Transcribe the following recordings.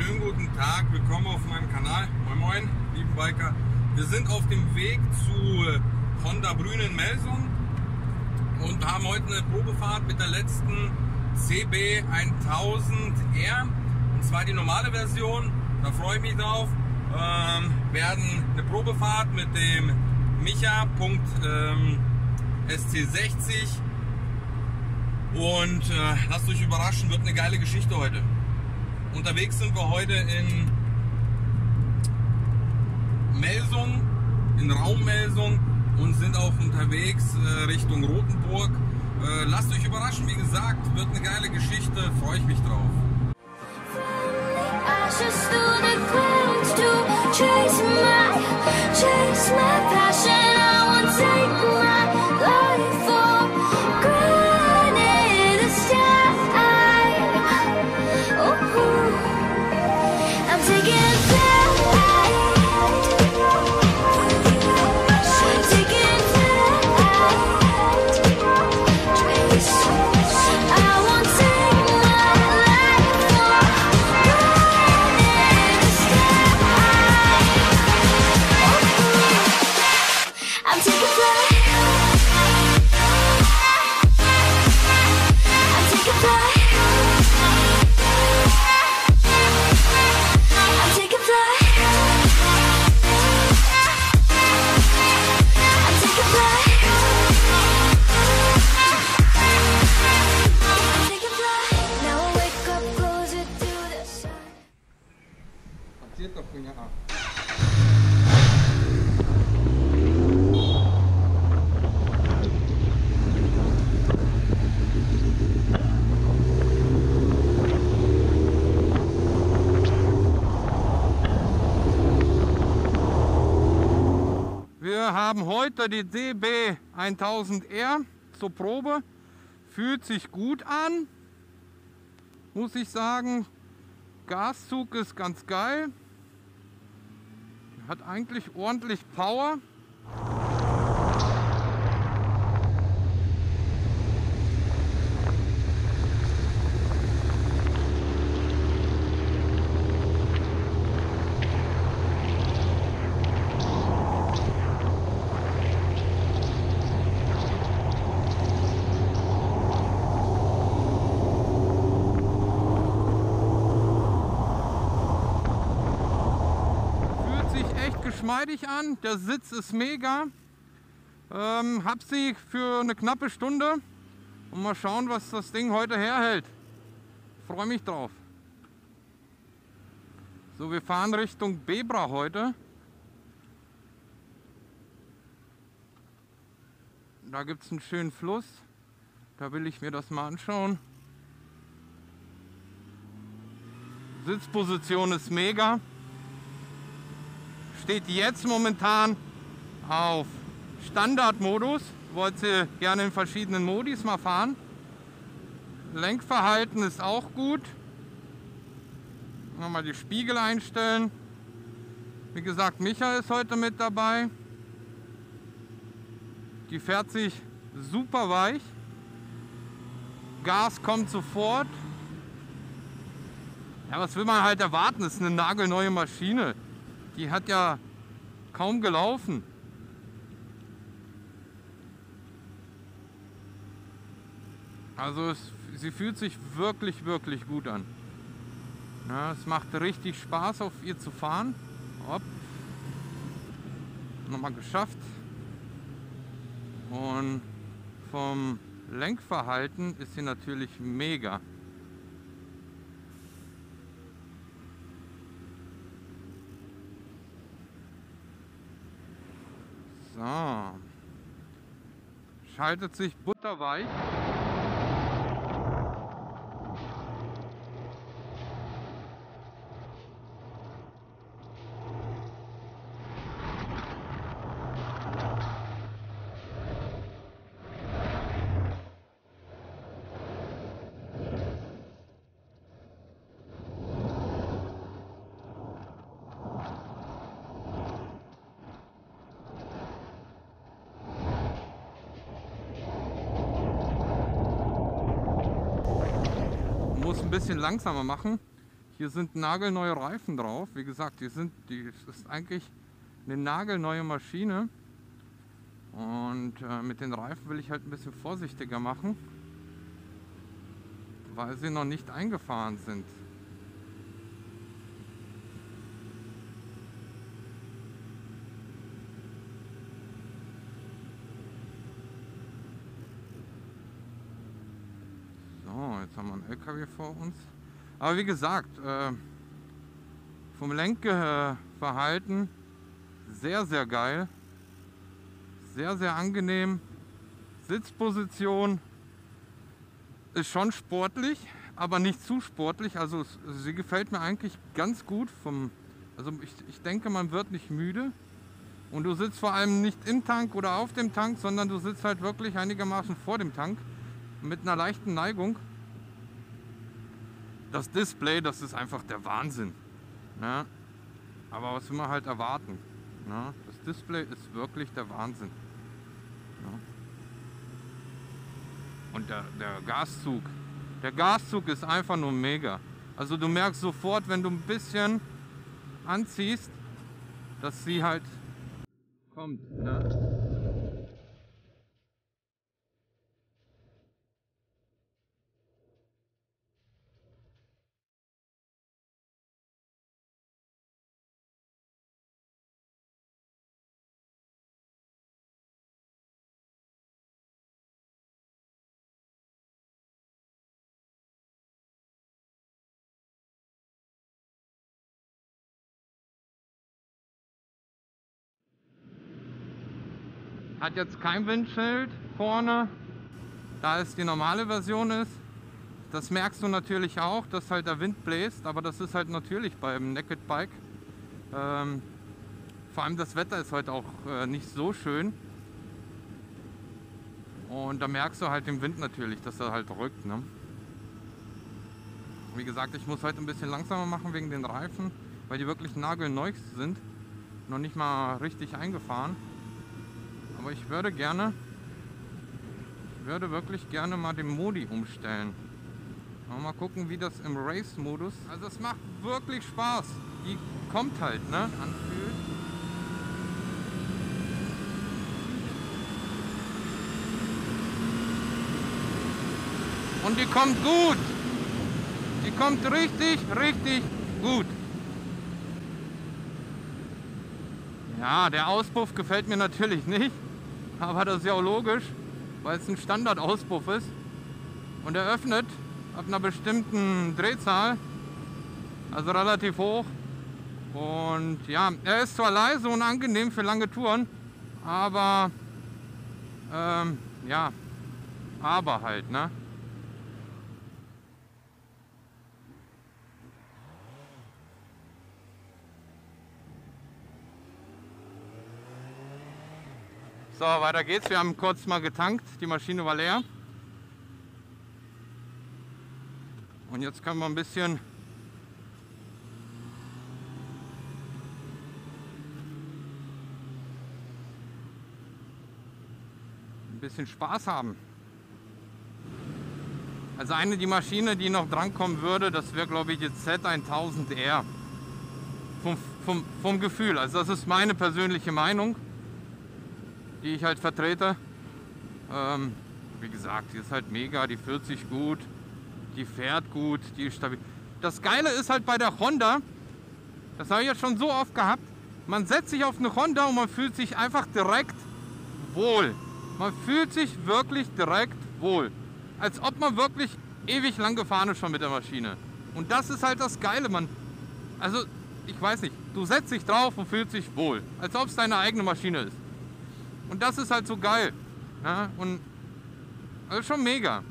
schönen guten Tag, willkommen auf meinem Kanal. Moin Moin, lieben Biker. Wir sind auf dem Weg zu äh, Honda Brünen Melsung und haben heute eine Probefahrt mit der letzten CB 1000R und zwar die normale Version. Da freue ich mich drauf. Ähm, werden eine Probefahrt mit dem Micha.SC60 und äh, lasst euch überraschen, wird eine geile Geschichte heute. Unterwegs sind wir heute in Melsung, in Raummelsung und sind auch unterwegs äh, Richtung Rotenburg. Äh, lasst euch überraschen, wie gesagt, wird eine geile Geschichte, freue ich mich drauf. chase my, chase my passion. Heute die DB 1000R zur Probe. Fühlt sich gut an, muss ich sagen. Gaszug ist ganz geil. Hat eigentlich ordentlich Power. Fühlt sich echt geschmeidig an. Der Sitz ist mega. Ähm, hab sie für eine knappe Stunde und mal schauen, was das Ding heute herhält. Freue mich drauf. So, wir fahren Richtung Bebra heute. Da gibt es einen schönen Fluss. Da will ich mir das mal anschauen. Sitzposition ist mega steht jetzt momentan auf Standardmodus. Wollte gerne in verschiedenen Modis mal fahren. Lenkverhalten ist auch gut. Mal die Spiegel einstellen. Wie gesagt, Micha ist heute mit dabei. Die fährt sich super weich. Gas kommt sofort. Ja, was will man halt erwarten? Das ist eine nagelneue Maschine. Die hat ja kaum gelaufen. Also es, sie fühlt sich wirklich, wirklich gut an. Ja, es macht richtig Spaß, auf ihr zu fahren. Hopp. Nochmal geschafft. Und vom Lenkverhalten ist sie natürlich mega. So. Schaltet sich butterweich. muss ein bisschen langsamer machen. Hier sind nagelneue Reifen drauf. Wie gesagt, die sind, die ist eigentlich eine nagelneue Maschine. Und äh, mit den Reifen will ich halt ein bisschen vorsichtiger machen, weil sie noch nicht eingefahren sind. So, jetzt haben wir einen LKW vor uns. Aber wie gesagt, äh, vom Lenkverhalten sehr, sehr geil. Sehr, sehr angenehm. Sitzposition ist schon sportlich, aber nicht zu sportlich. Also sie gefällt mir eigentlich ganz gut. Vom, also ich, ich denke, man wird nicht müde. Und du sitzt vor allem nicht im Tank oder auf dem Tank, sondern du sitzt halt wirklich einigermaßen vor dem Tank mit einer leichten Neigung. Das Display, das ist einfach der Wahnsinn. Ne? Aber was will man halt erwarten? Ne? Das Display ist wirklich der Wahnsinn. Ne? Und der, der Gaszug, der Gaszug ist einfach nur mega. Also du merkst sofort, wenn du ein bisschen anziehst, dass sie halt kommt. Ne? Hat jetzt kein Windschild vorne, da es die normale Version ist. Das merkst du natürlich auch, dass halt der Wind bläst, aber das ist halt natürlich beim Naked Bike. Ähm, vor allem das Wetter ist heute auch äh, nicht so schön. Und da merkst du halt den Wind natürlich, dass er halt rückt. Ne? Wie gesagt, ich muss heute ein bisschen langsamer machen wegen den Reifen, weil die wirklich nagelneu sind. Noch nicht mal richtig eingefahren. Aber ich würde gerne, ich würde wirklich gerne mal den Modi umstellen. Mal gucken, wie das im Race-Modus. Also es macht wirklich Spaß. Die kommt halt, ne? Anfühlt. Und die kommt gut. Die kommt richtig, richtig gut. Ja, der Auspuff gefällt mir natürlich nicht. Aber das ist ja auch logisch, weil es ein Standardauspuff ist. Und er öffnet ab einer bestimmten Drehzahl, also relativ hoch. Und ja, er ist zwar leise und angenehm für lange Touren, aber ähm, ja, aber halt, ne? So, weiter geht's. Wir haben kurz mal getankt. Die Maschine war leer. Und jetzt können wir ein bisschen ein bisschen Spaß haben. Also eine die Maschine, die noch drankommen würde, das wäre glaube ich die Z1000R. Vom, vom, vom Gefühl. Also das ist meine persönliche Meinung die ich halt vertrete. Ähm, wie gesagt, die ist halt mega, die fühlt sich gut, die fährt gut, die ist stabil. Das Geile ist halt bei der Honda, das habe ich jetzt schon so oft gehabt, man setzt sich auf eine Honda und man fühlt sich einfach direkt wohl. Man fühlt sich wirklich direkt wohl. Als ob man wirklich ewig lang gefahren ist schon mit der Maschine. Und das ist halt das Geile, man. Also, ich weiß nicht, du setzt dich drauf und fühlst dich wohl. Als ob es deine eigene Maschine ist. Und das ist halt so geil. Ja, und also schon mega.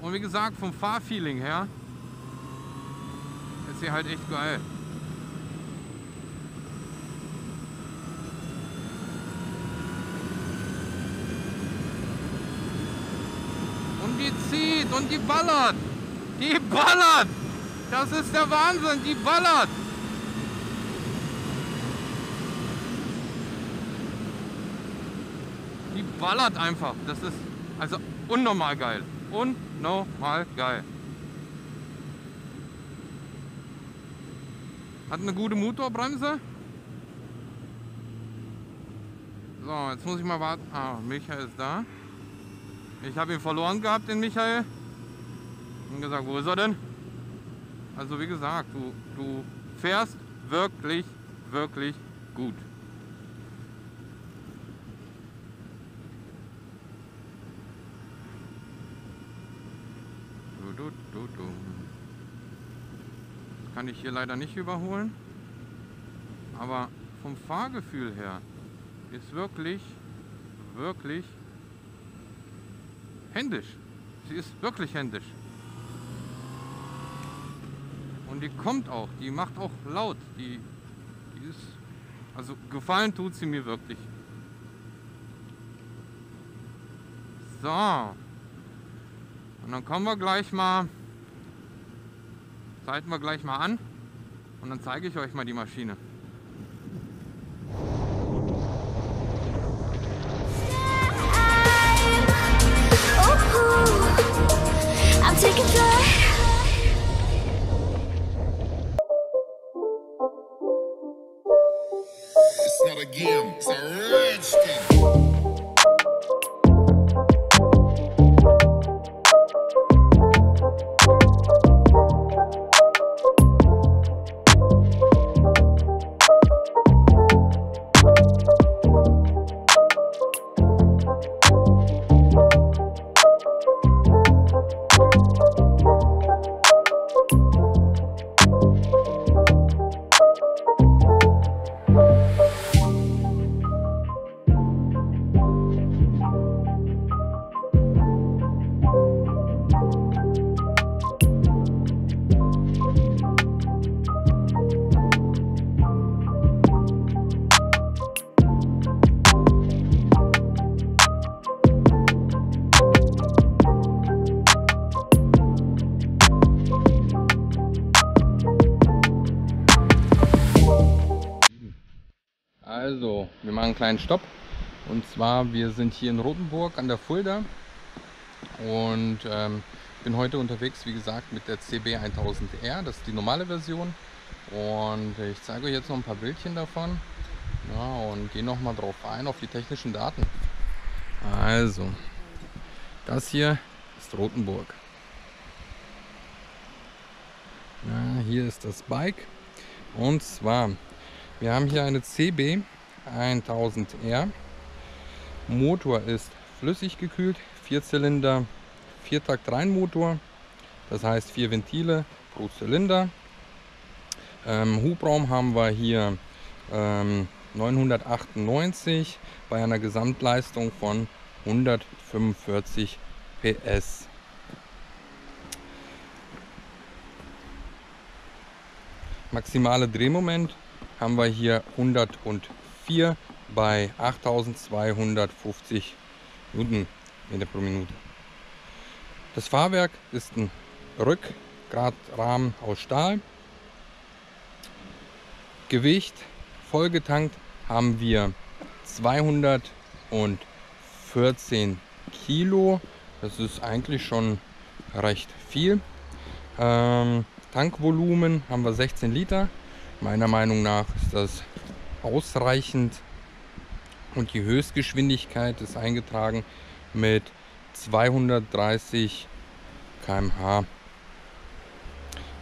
Und wie gesagt, vom Fahrfeeling her ist sie halt echt geil. Und die zieht und die ballert. Die ballert. Das ist der Wahnsinn, die ballert. ballert einfach. Das ist also unnormal geil. Unnormal geil. Hat eine gute Motorbremse. So, jetzt muss ich mal warten. Ah, Michael ist da. Ich habe ihn verloren gehabt, den Michael. Und gesagt, wo ist er denn? Also wie gesagt, du, du fährst wirklich, wirklich gut. Kann ich hier leider nicht überholen. Aber vom Fahrgefühl her ist wirklich, wirklich händisch. Sie ist wirklich händisch. Und die kommt auch, die macht auch laut. Die, die ist, also gefallen tut sie mir wirklich. So. Und dann kommen wir gleich mal, halten wir gleich mal an und dann zeige ich euch mal die Maschine. I'm taking flight. Also, wir machen einen kleinen Stopp. Und zwar, wir sind hier in Rotenburg an der Fulda. Und ähm, bin heute unterwegs, wie gesagt, mit der CB1000R. Das ist die normale Version. Und ich zeige euch jetzt noch ein paar Bildchen davon. Ja, und gehe noch mal drauf ein, auf die technischen Daten. Also, das hier ist Rotenburg. Ja, hier ist das Bike. Und zwar, wir haben hier eine CB 1000R. Motor ist flüssig gekühlt, Vierzylinder, Viertakt-Reihenmotor. Das heißt vier Ventile pro Zylinder. Ähm, Hubraum haben wir hier ähm, 998 bei einer Gesamtleistung von 145 PS. Maximale Drehmoment haben wir hier 104 bei 8250 Newtonmeter pro Minute. Das Fahrwerk ist ein Rückgradrahmen aus Stahl. Gewicht vollgetankt haben wir 214 Kilo. Das ist eigentlich schon recht viel. Ähm, Tankvolumen haben wir 16 Liter. Meiner Meinung nach ist das ausreichend. Und die Höchstgeschwindigkeit ist eingetragen mit 230 km/h.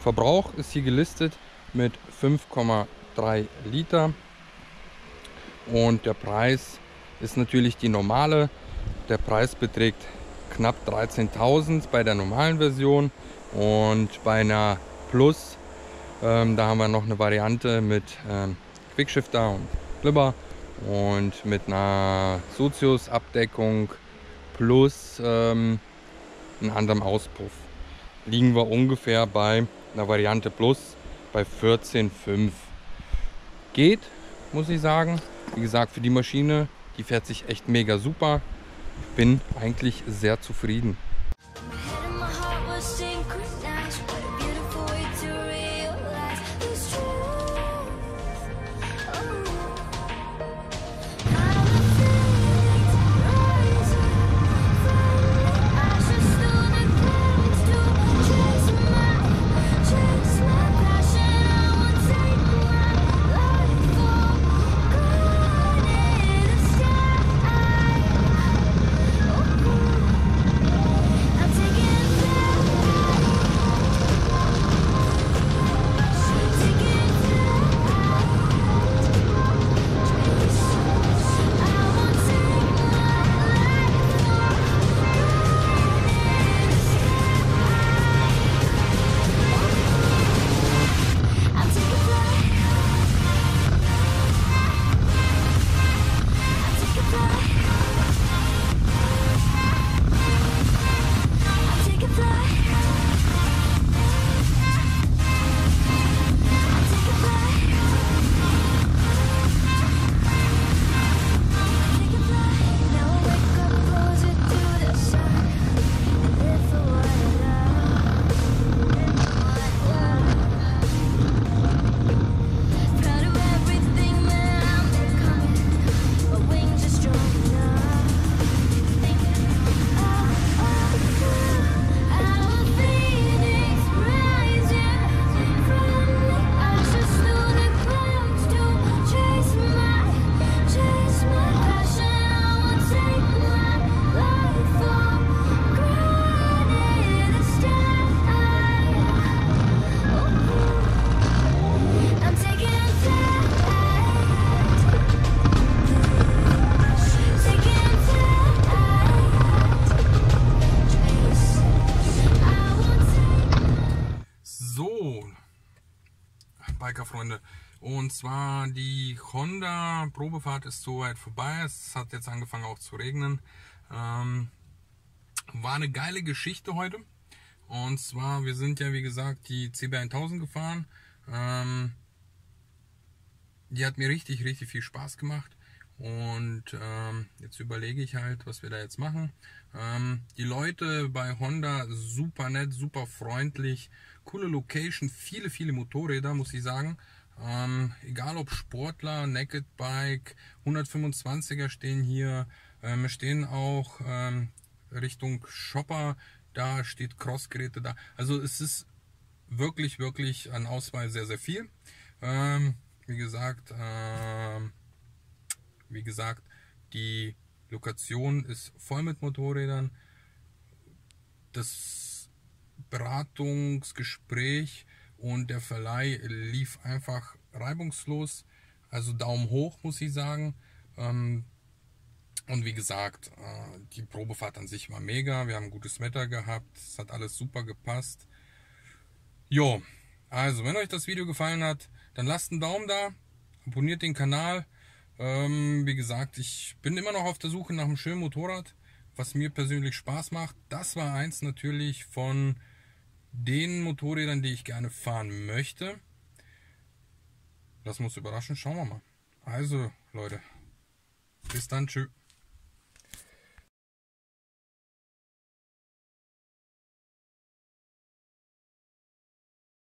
Verbrauch ist hier gelistet mit 5,3 Liter. Und der Preis ist natürlich die normale. Der Preis beträgt knapp 13.000 bei der normalen Version und bei einer Plus, ähm, da haben wir noch eine Variante mit ähm, Quickshifter und Glibber und mit einer Sozius-Abdeckung plus ähm, einem anderen Auspuff. Liegen wir ungefähr bei einer Variante Plus bei 14,5. Geht, muss ich sagen. Wie gesagt, für die Maschine, die fährt sich echt mega super. Ich bin eigentlich sehr zufrieden. Und zwar die Honda Probefahrt ist soweit vorbei. Es hat jetzt angefangen auch zu regnen. Ähm, war eine geile Geschichte heute. Und zwar, wir sind ja wie gesagt die CB1000 gefahren. Ähm, die hat mir richtig, richtig viel Spaß gemacht. Und ähm, jetzt überlege ich halt, was wir da jetzt machen. Ähm, die Leute bei Honda super nett, super freundlich, coole Location, viele, viele Motorräder, muss ich sagen. Ähm, egal ob Sportler, Naked Bike, 125er stehen hier. Ähm, stehen auch ähm, Richtung Shopper, da steht Crossgeräte da. Also es ist wirklich, wirklich an Auswahl sehr, sehr viel. Ähm, wie gesagt, ähm, wie gesagt, die Lokation ist voll mit Motorrädern. Das Beratungsgespräch und der Verleih lief einfach reibungslos. Also Daumen hoch, muss ich sagen. Ähm, und wie gesagt, äh, die Probefahrt an sich war mega. Wir haben gutes Wetter gehabt. Es hat alles super gepasst. Jo, also wenn euch das Video gefallen hat, dann lasst einen Daumen da, abonniert den Kanal. Ähm, wie gesagt, ich bin immer noch auf der Suche nach einem schönen Motorrad, was mir persönlich Spaß macht. Das war eins natürlich von den Motorrädern, die ich gerne fahren möchte. Wir uns überraschen, schauen wir mal. Also, Leute, bis dann, tschüss.